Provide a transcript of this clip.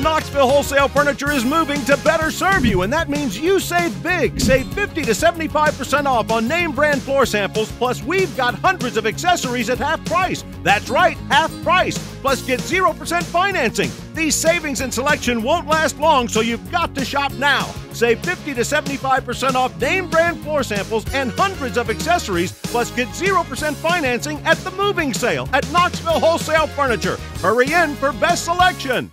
Knoxville Wholesale Furniture is moving to better serve you, and that means you save big. Save 50 to 75% off on name brand floor samples, plus we've got hundreds of accessories at half price. That's right, half price. Plus get 0% financing. These savings and selection won't last long, so you've got to shop now. Save 50 to 75% off name brand floor samples and hundreds of accessories, plus get 0% financing at the moving sale at Knoxville Wholesale Furniture. Hurry in for best selection.